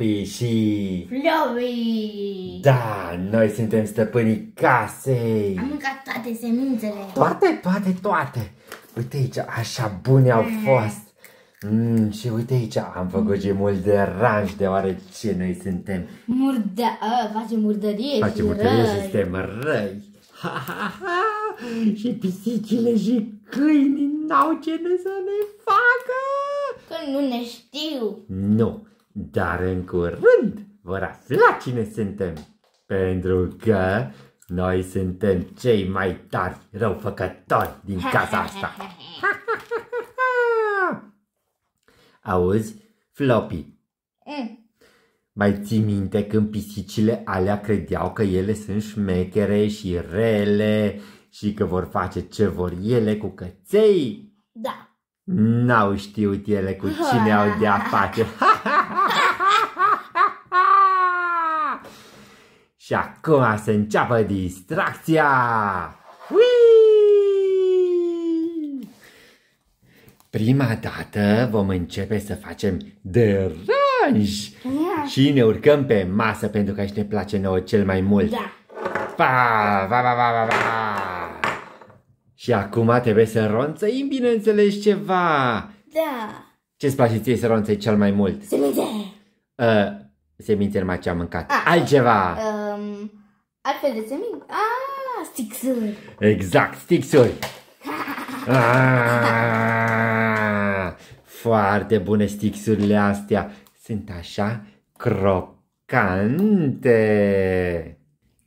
Floppy și... Floppy! Da, noi suntem stăpânii casei. Am mâncat toate semințele. Toate, toate, toate. Uite aici, așa bune au fost. Mm, și uite aici, am făcut și mult de ranj, deoarece noi suntem... Murda... A, facem murdărie Facem și murdărie și răi. suntem răi. Ha, ha, ha. Și pisicile și câinii n-au ce ne să ne facă. Că nu ne știu. Nu, dar în curând vor afla cine suntem. Pentru că noi suntem cei mai tari răufăcători din casa asta. Auzi, Floppy, Mm. mai ții minte când pisicile alea credeau că ele sunt șmechere și rele și că vor face ce vor ele cu căței? Da. N-au știut ele cu cine au de-a face. Și acum să înceapă distracția! Ui! Prima dată vom începe să facem deranj și ne urcăm pe masă pentru că aici ne place nouă cel mai mult. Da. Pa, va, va, va, va, va. Și acum trebuie să ronțăim, bineînțeles, ceva. Da. Ce-ți place ție să ronțăi cel mai mult? Semințe. Uh, semințe numai ce am mâncat. Ah. Altceva. Um, altfel de semințe. Ah, stixuri. Exact, stixuri. Ah, foarte bune stixurile astea. Sunt așa crocante.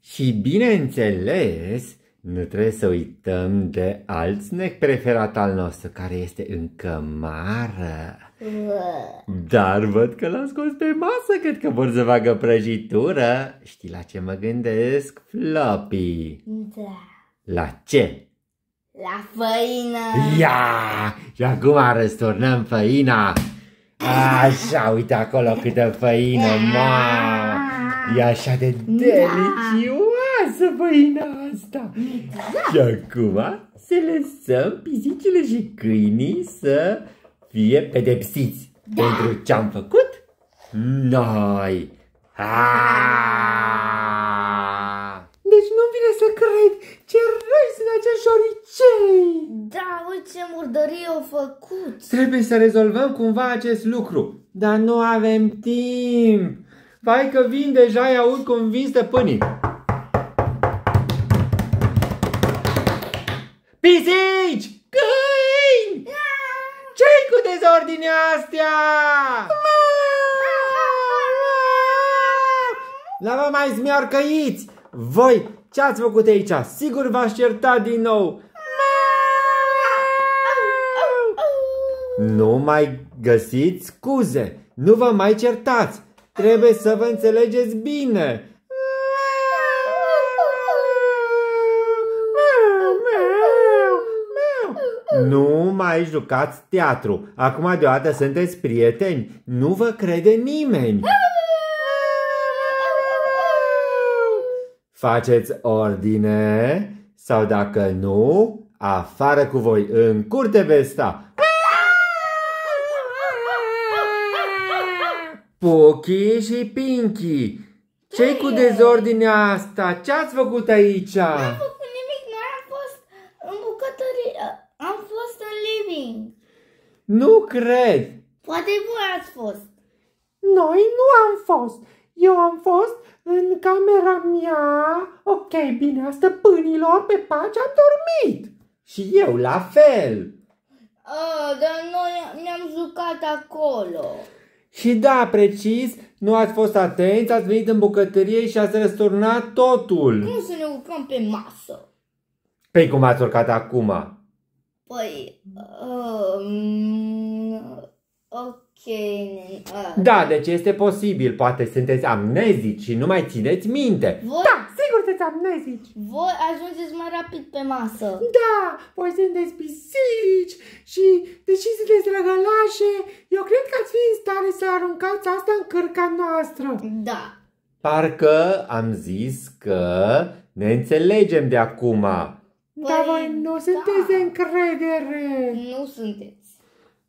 Și bineînțeles, nu trebuie să uităm de alt snack preferat al nostru, care este în cămară. Dar văd că l-am scos pe masă, cred că vor să facă prăjitură. Știi la ce mă gândesc, Floppy? Da. La ce? La făină. Ia! Și acum răsturnăm făina. Așa, uite acolo câtă făină, mamă! E așa de delicioasă făina asta! Și acum să lăsăm pisicile și câinii să fie pedepsiți pentru ce-am făcut noi. Ah! Deci nu-mi vine să cred ce răi sunt acești șoricei! Da, uite ce murdărie au făcut. Trebuie să rezolvăm cumva acest lucru, dar nu avem timp. Vai că vin deja, îi aud cum vin stăpânii. Pisici! Câini! Ce-i cu dezordinea astea? La vă mai zmiorcăiți! Voi, ce ați făcut aici? Sigur v-ați certat din nou! Nu mai găsiți scuze, nu vă mai certați, trebuie să vă înțelegeți bine. Nu mai jucați teatru, acum deodată sunteți prieteni, nu vă crede nimeni. Faceți ordine sau dacă nu, afară cu voi, în curte veți sta. Pochi și Pinky, ce cu dezordinea asta? Ce ați făcut aici? Nu am făcut nimic, noi am fost în bucătărie. Am fost în living. Nu cred. Poate voi ați fost. Noi nu am fost. Eu am fost în camera mea. Ok, bine, a stăpânilor pe pace am dormit. Și eu la fel. Oh, dar noi ne-am jucat acolo. Și da, precis, nu ați fost atenți, ați venit în bucătărie și ați răsturnat totul. Cum să ne urcăm pe masă? Păi cum ați urcat acum? Păi, um, ok. Uh, Da, deci este posibil, poate sunteți amnezici și nu mai țineți minte. voi, Da, sigur sunteți amnezici. voi ajungeți mai rapid pe masă. Da, voi sunteți pisici și deși sunteți drăgălașe, eu cred că ați fi în stare să aruncați asta în cărca noastră. Da. Parcă am zis că ne înțelegem de acum. Dar Păi, voi nu da. sunteți de încredere. Nu sunteți.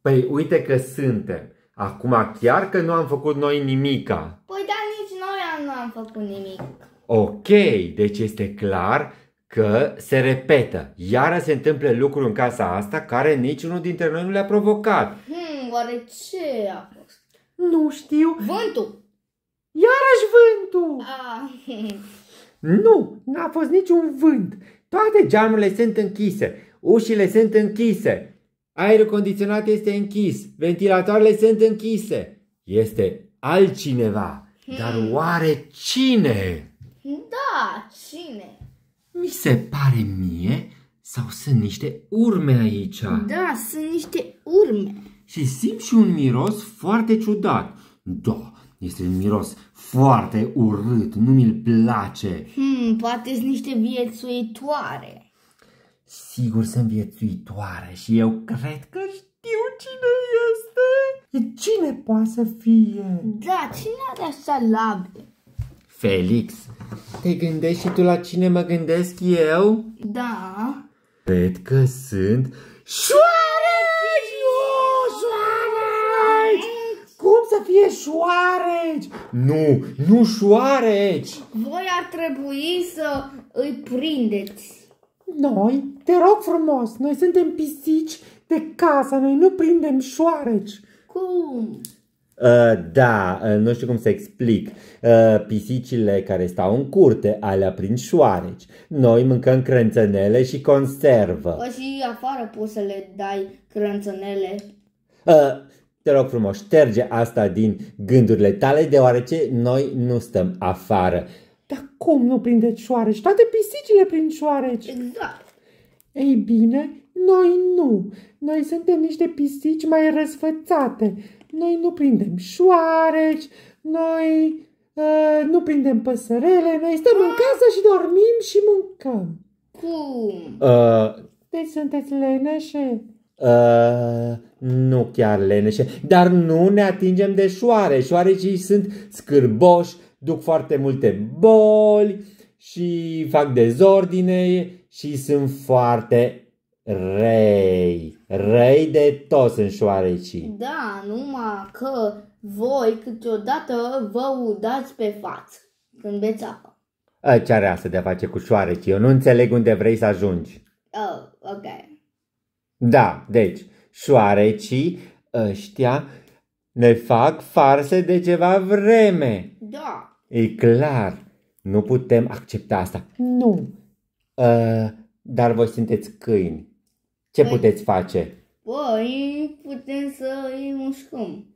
Păi uite că suntem. Acum chiar că nu am făcut noi nimica. Păi dar nici noi nu am făcut nimic. Ok, deci este clar că se repetă. Iară se întâmplă lucruri în casa asta care niciunul dintre noi nu le-a provocat. Hmm, oare ce a fost? Nu știu. Vântul! Iarăși vântul! Ah, Nu, n-a fost niciun vânt. Toate geamurile sunt închise, ușile sunt închise, aerul condiționat este închis, ventilatoarele sunt închise. Este altcineva. Dar oare cine? da, cine? Mi se pare mie sau sunt niște urme aici? Da, sunt niște urme. Și simt și un miros foarte ciudat. Da, este un miros foarte urât, nu mi-l place. Hmm, poate sunt niște viețuitoare. Sigur sunt viețuitoare și eu cred că știu cine este. Cine poate să fie? Da, cine are așa labe? Felix, te gândești și tu la cine mă gândesc eu? Da. Cred că sunt șoareci! Șoareci? Nu, nu șoareci! Voi ar trebui să îi prindeți. Noi, te rog frumos, noi suntem pisici de casă, noi nu prindem șoareci. Cum? Uh, da, uh, nu știu cum să explic. Uh, pisicile care stau în curte, alea prin șoareci. Noi mâncăm crânțănele și conservă. Păi și afară poți să le dai crânțănele. Uh, te rog frumos, șterge asta din gândurile tale, deoarece noi nu stăm afară. Dar cum nu prindeți șoareci? Toate pisicile prind șoareci. Exact. Ei bine, noi nu. Noi suntem niște pisici mai răsfățate. Noi nu prindem șoareci, noi uh, nu prindem păsărele, noi stăm în casă și dormim și mâncăm. Cum? Uh, Deci sunteți leneșe. Uh, nu chiar leneșe, dar nu ne atingem de șoare. Șoarecii sunt scârboși, duc foarte multe boli și fac dezordine și sunt foarte răi. Răi de tot sunt șoarecii. Da, numai că voi câteodată vă udați pe față când beți apă. A, Ce are asta de a face cu șoarecii? Eu nu înțeleg unde vrei să ajungi. Oh, ok. Da, deci, șoarecii ăștia ne fac farse de ceva vreme. Da. E clar, nu putem accepta asta. Nu. Uh, dar voi sunteți câini. Ce Păi- puteți face? Păi, putem să îi mușcăm.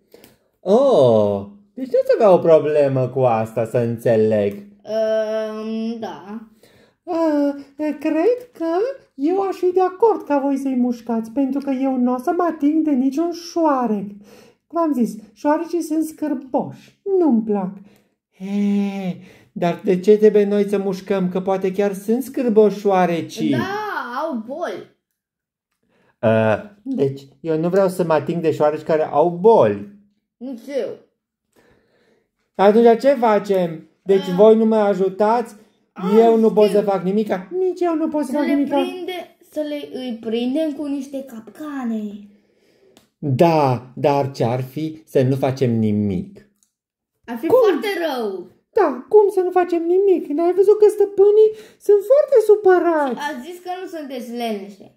Oh, deci nu avea o problemă cu asta, să înțeleg. Um, da. Uh, cred că eu aș fi de acord ca voi să-i mușcați, pentru că eu nu o să mă ating de niciun șoarec. Cum am zis, șoarecii sunt scârboși, nu-mi plac. He, dar de ce trebuie noi să mușcăm? Că poate chiar sunt scârboși șoarecii. Da, au boli. Uh, deci, eu nu vreau să mă ating de șoareci care au boli. Nici eu. Atunci ce facem? Deci voi nu mă ajutați? Eu nu pot să fac nimica? Nici eu nu pot să Să fac le, nimic. prinde, să le îi prindem cu niște capcane. Da, dar ce-ar fi să nu facem nimic? Ar fi foarte rău. Da, cum să nu facem nimic? N-ai văzut că stăpânii sunt foarte supărați. A zis că nu sunteți leneșe.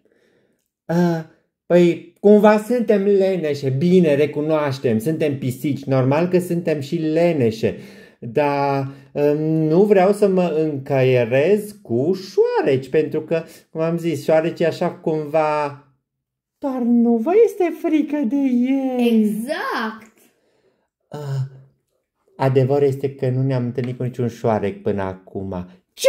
Uh, păi, cumva suntem leneșe, bine, recunoaștem, suntem pisici, normal că suntem și leneșe, dar um, nu vreau să mă încaierez cu șoareci, pentru că, cum am zis, șoarecii așa cumva... Dar nu vă este frică de ei. Exact. Uh, adevărul este că nu ne-am întâlnit cu niciun șoarec până acum. Ce?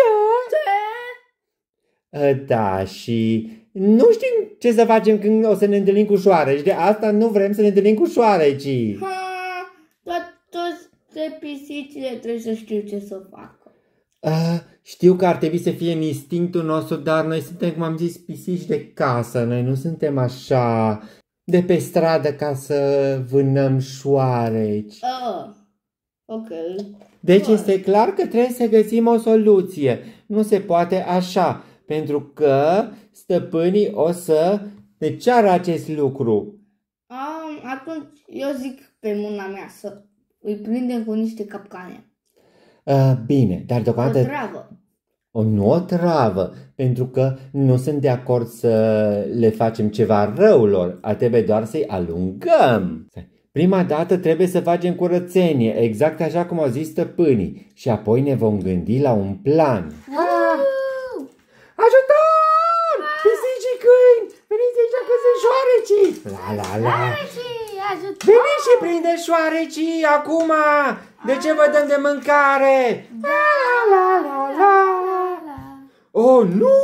Uh, da, și nu știm ce să facem când o să ne întâlnim cu șoareci, de asta nu vrem să ne întâlnim cu șoarecii. Ha, dar toate pisicile trebuie să știu ce să facă. Uh, știu că ar trebui să fie în instinctul nostru, dar noi suntem, cum am zis, pisici de casă. Noi nu suntem așa de pe stradă ca să vânăm șoareci. Oh, ok. Deci Bun. este clar că trebuie să găsim o soluție. Nu se poate așa, pentru că stăpânii o să ne ceară acest lucru. Um, atunci eu zic pe mâna mea să îi prindem cu niște capcane. Uh, bine, dar O deocamdată travă. o nu o travă, pentru că nu sunt de acord să le facem ceva rău lor, a trebuie doar să-i alungăm. Prima dată trebuie să facem curățenie, exact așa cum au zis stăpânii, și apoi ne vom gândi la un plan. Ajutor! Pisicii câini! Veniți aici că sunt șoarecii! La la la! Ajută! Veniți și prinde șoarecii acum! De ce vă dăm de mâncare? La la la la! Oh, nu!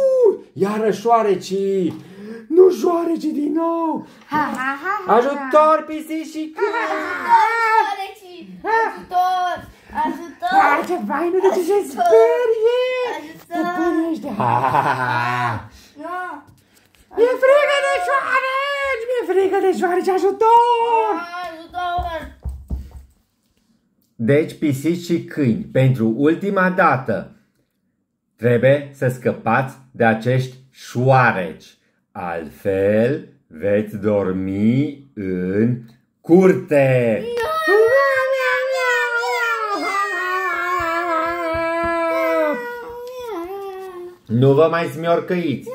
Iară șoarecii! Nu șoarecii din nou! Ha, ha, ha, ha. Ajutor, pisici și câini! Șoarecii! Ajutor! Ajutor! Ah, ce vai, nu de ce se sperie! Ajutor! Stăpânii ăștia! Ha, ha, ha, ha. Nu! Mi-e frică de șoareci! Mi-e frică de șoareci! Ajutor! Ajutor! Deci, pisici și câini, pentru ultima dată, trebuie să scăpați de acești șoareci. Altfel, veți dormi în curte. Nu vă mai smiorcăiți.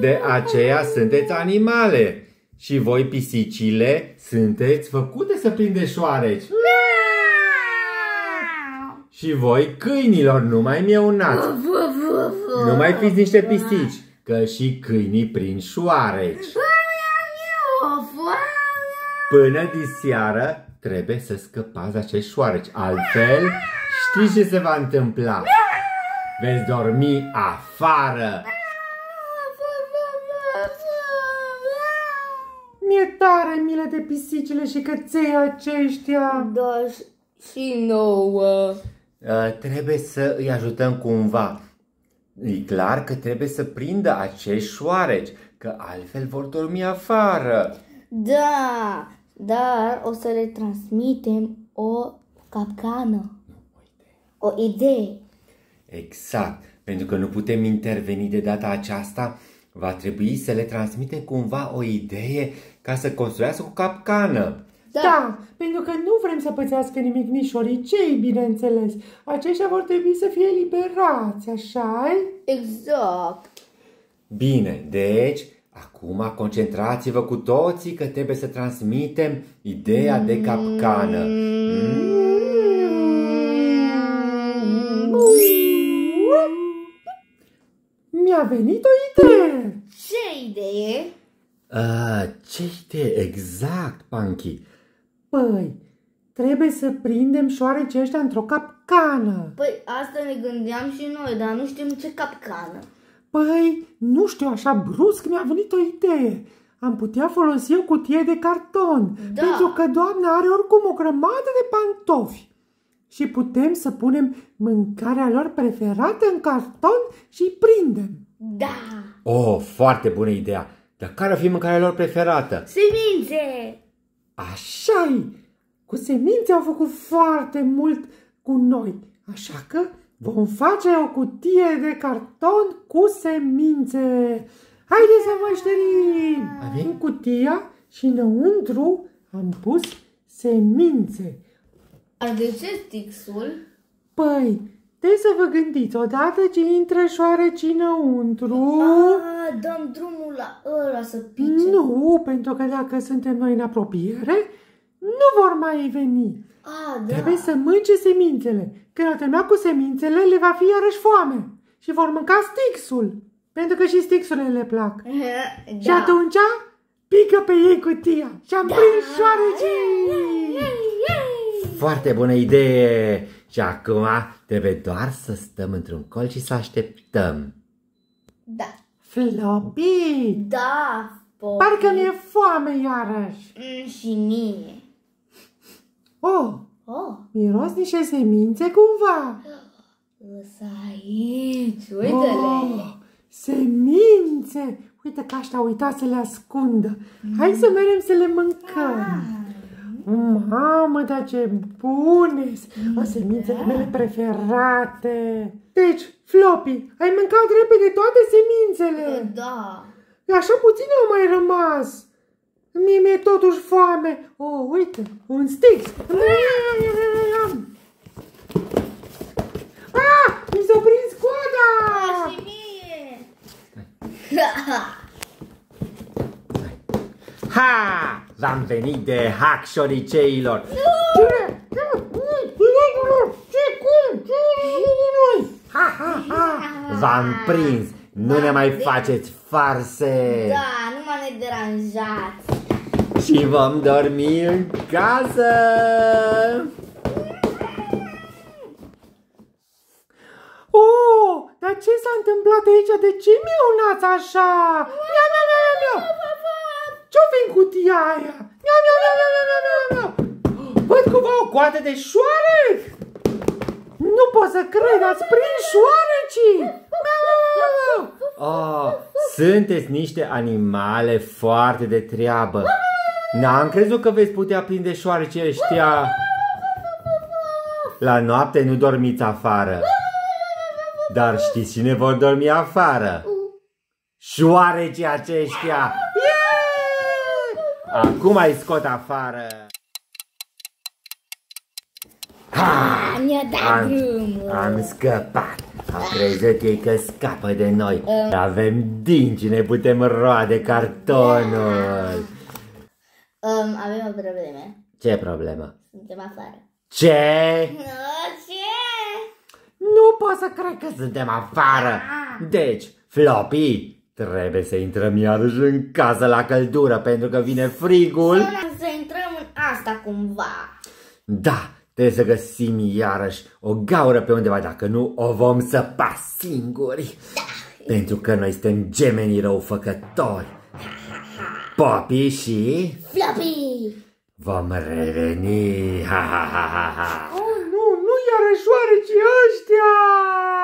De aceea sunteți animale. Și voi, pisicile, sunteți făcute să prindeți șoareci. Și voi, câinilor, nu mai miaunați. Nu mai fiți niște pisici, că și câinii prind șoareci. Până diseară trebuie să scăpați de acești șoareci. Altfel, știți ce se va întâmpla? Veți dormi afară. Tare milă de pisicile și căței aceștia. Da, și- și nouă. Uh, trebuie să îi ajutăm cumva. E clar că trebuie să prindă acești șoareci, că altfel vor dormi afară. Da, dar o să le transmitem o capcană. O idee. Exact, pentru că nu putem interveni de data aceasta, va trebui să le transmitem cumva o idee ca să construiască o capcană. Da. da, pentru că nu vrem să pățească nimic nici șoricei, bineînțeles. Aceștia vor trebui să fie eliberați, așa Exact. Bine, deci, acum concentrați-vă cu toții că trebuie să transmitem ideea de capcană. Mi-a venit o idee. Ce idee? A, ce idee exact, Panchi? Păi, trebuie să prindem șoarecii ăștia într-o capcană. Păi asta ne gândeam și noi, dar nu știm ce capcană. Păi, nu știu, așa brusc mi-a venit o idee. Am putea folosi o cutie de carton, Da. pentru că doamna are oricum o grămadă de pantofi. Și putem să punem mâncarea lor preferată în carton și îi prindem. Da. Oh, foarte bună ideea! Dar care ar fi mâncarea lor preferată? Semințe. așa -i. Cu semințe au făcut foarte mult cu noi, așa că vom face o cutie de carton cu semințe. Haideți să vă șterim! Avem cutia și înăuntru am pus semințe. Ar de ce stixul? Păi, trebuie să vă gândiți, odată ce intră șoarecii înăuntru... A, dăm drumul la ăla să pice. Nu, pentru că dacă suntem noi în apropiere, nu vor mai veni. A, da. Trebuie să mânce semințele. Când au terminat cu semințele, le va fi iarăși foame. Și vor mânca stixul. Pentru că și stixurile le plac. da. Și atunci, pică pe ei cutia. Și am prins șoarecii. Foarte bună idee! Și acum trebuie doar să stăm într-un colț și să așteptăm. Da. Floppy, Da, Poppy. parcă mi-e foame iarăși. Mm, și mie. Oh, Oh, miros niște semințe cumva. lăsa aici, uite-le. Oh, semințe! Uite că aștia uitat să le ascundă. Hai să mergem să le mâncăm. Mamă, dar ce bune! O semințele mele preferate. Deci, Floppy, ai mâncat repede toate semințele. Da. Așa puține au mai rămas. Mie mi-e totuși foame. Oh, uite, un Stix. Ah, mi s-a prins coada! Și mie! Ha! V-am venit de hack șoriceilor. Cine? Ce cum? Ce Ha, ha, ha! V-am prins. Nu ne mai faceți farse. Da, nu m-a ne deranjat. Și vom dormi în casă. Oh, dar ce s-a întâmplat aici? De ce miaunați așa? Miau, miau, miau, miau, miau. Aia? Miau, miau, miau, miau, miau, miau, miau. Văd cumva o coadă de șoarec. Nu pot să cred, ați prins șoarecii. Miau, miau, miau, miau. Oh, sunteți niște animale foarte de treabă. N-am crezut că veți putea prinde șoarecii ăștia. La noapte nu dormiți afară. Dar știți cine vor dormi afară? Șoarecii aceștia! Yeah! Acum ai scot afară! Ha! Mi-a dat Am, drumul. am scăpat. Au crezut ei că scapă de noi. Avem dingi, ne putem roade cartonul. Um, avem o problemă. Ce problemă? Suntem afară. Ce? Ce? Nu pot să cred că suntem afară. Deci, Floppy, trebuie să intrăm iarăși în casă la căldură pentru că vine frigul. Până să intrăm în asta cumva. Da, trebuie să găsim iarăși o gaură pe undeva, dacă nu o vom săpa singuri. Pentru că noi suntem gemenii răufăcători. Poppy și Floppy! vom reveni. Ha, ha, ha, ha, ha. Oh, nu, nu iarăși șoarecii ăștia!